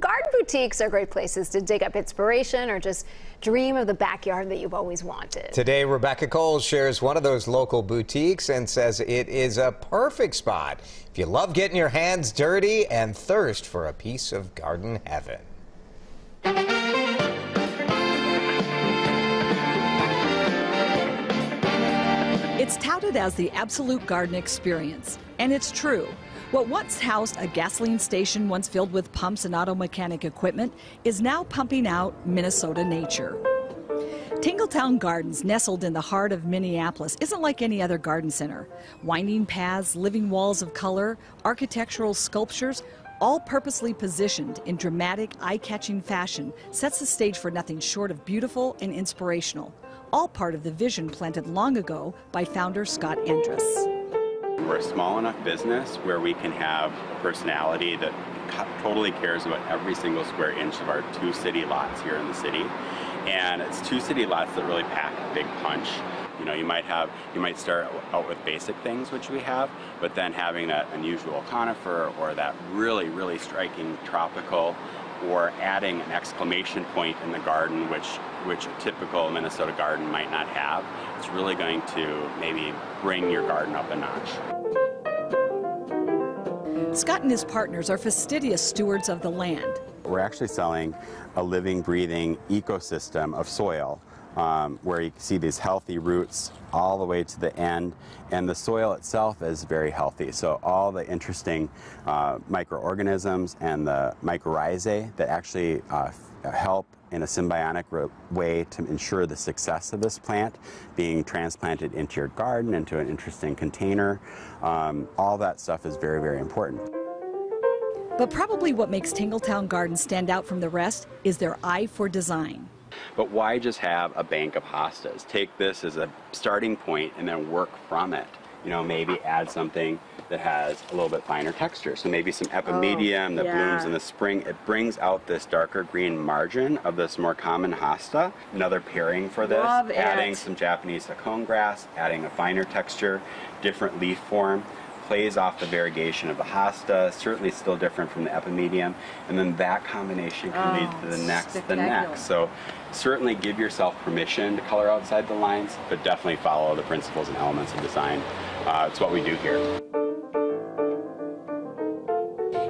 Garden boutiques are great places to dig up inspiration or just dream of the backyard that you've always wanted. Today, Rebecca Kolls shares one of those local boutiques and says it is a perfect spot if you love getting your hands dirty and thirst for a piece of garden heaven. It's touted as the absolute garden experience, and it's true. What once housed a gasoline station once filled with pumps and auto mechanic equipment is now pumping out Minnesota nature. Tangletown Gardens, nestled in the heart of Minneapolis, isn't like any other garden center. Winding paths, living walls of color, architectural sculptures, all purposely positioned in dramatic, eye catching fashion, sets the stage for nothing short of beautiful and inspirational all part of the vision planted long ago by founder Scott Endres. We're a small enough business where we can have personality that totally cares about every single square inch of our two city lots here in the city. And it's two city lots that really pack a big punch. You know, you might have, you might start out with basic things, which we have, but then having that unusual conifer or that really, really striking tropical or adding an exclamation point in the garden, which, which a typical Minnesota garden might not have. It's really going to maybe bring your garden up a notch. Scott and his partners are fastidious stewards of the land. We're actually selling a living, breathing ecosystem of soil um, where you can see these healthy roots all the way to the end. And the soil itself is very healthy. So all the interesting uh, microorganisms and the mycorrhizae that actually uh, help in a symbiotic way to ensure the success of this plant being transplanted into your garden, into an interesting container. Um, all that stuff is very, very important. But probably what makes Tangletown Gardens stand out from the rest is their eye for design. But why just have a bank of hostas? Take this as a starting point and then work from it. You know, maybe add something that has a little bit finer texture. So maybe some oh, epimedium oh, that yeah. blooms in the spring. It brings out this darker green margin of this more common hosta. Another pairing for this, Love adding it. some Japanese hakone grass, adding a finer texture, different leaf form plays off the variegation of the hosta, certainly still different from the epimedium, and then that combination can oh, lead to the next, the next. So certainly give yourself permission to color outside the lines, but definitely follow the principles and elements of design. Uh, it's what we do here.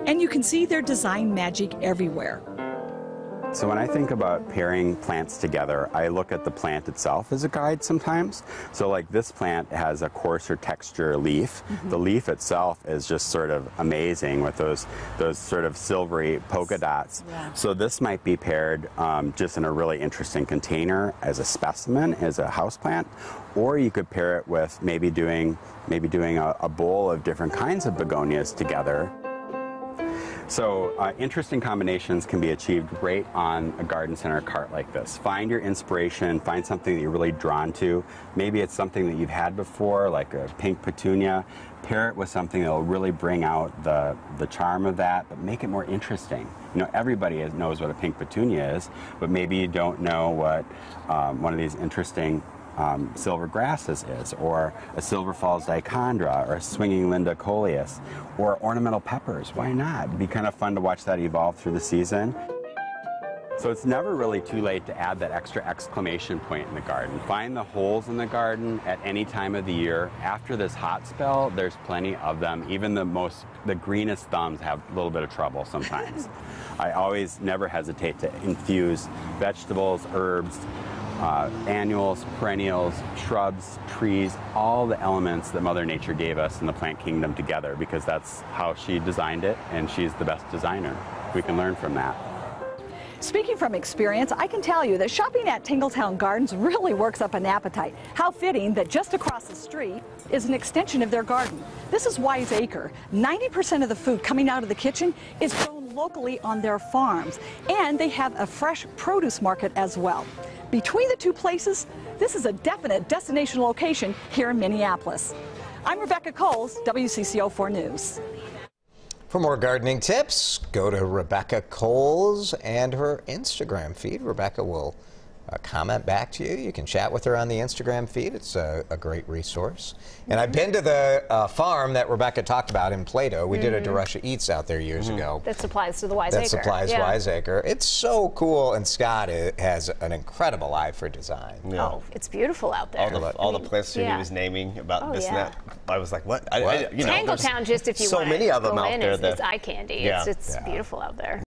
And you can see their design magic everywhere. So when I think about pairing plants together, I look at the plant itself as a guide sometimes. So like this plant has a coarser texture leaf. Mm -hmm. The leaf itself is just sort of amazing with those those sort of silvery polka dots. Yeah. So this might be paired um, just in a really interesting container as a specimen, as a house plant, or you could pair it with maybe doing maybe doing a, a bowl of different kinds of begonias together. So uh, interesting combinations can be achieved great on a garden center cart like this. Find your inspiration, find something that you're really drawn to. Maybe it's something that you've had before, like a pink petunia. Pair it with something that will really bring out the, the charm of that, but make it more interesting. You know, everybody knows what a pink petunia is, but maybe you don't know what um, one of these interesting um, silver grasses is, or a Silver Falls dichondra, or a swinging Linda coleus, or ornamental peppers. Why not? It'd be kind of fun to watch that evolve through the season. So it's never really too late to add that extra exclamation point in the garden. Find the holes in the garden at any time of the year. After this hot spell, there's plenty of them. Even the most, the greenest thumbs have a little bit of trouble sometimes. I always never hesitate to infuse vegetables, herbs, uh, annuals, perennials, shrubs, trees, all the elements that Mother Nature gave us in the plant kingdom together because that's how she designed it and she's the best designer. We can learn from that. Speaking from experience, I can tell you that shopping at Tangletown Gardens really works up an appetite. How fitting that just across the street is an extension of their garden. This is Wise Acre. 90% of the food coming out of the kitchen is grown locally on their farms, and they have a fresh produce market as well. Between the two places, this is a definite destination location here in Minneapolis. I'm Rebecca Kolls, WCCO 4 News. For more gardening tips, go to Rebecca Kolls and her Instagram feed. Rebecca will uh, comment back to you. You can chat with her on the Instagram feed. It's a, a great resource. And I've been to the uh, farm that Rebecca talked about in Plato. We did a DeRusha Eats out there years ago. That supplies to the Wiseacre. That supplies yeah. Wiseacre. It's so cool, and Scott i- has an incredible eye for design. Yeah. Oh, it's beautiful out there. all the all the mean, plants that yeah. he was naming about Oh, this yeah. and that. I was like, what? I, What? I, you know, there's Tangletown, just if you so want many of them go out in, there is, that is eye candy. Yeah. It's, it's Yeah. beautiful out there.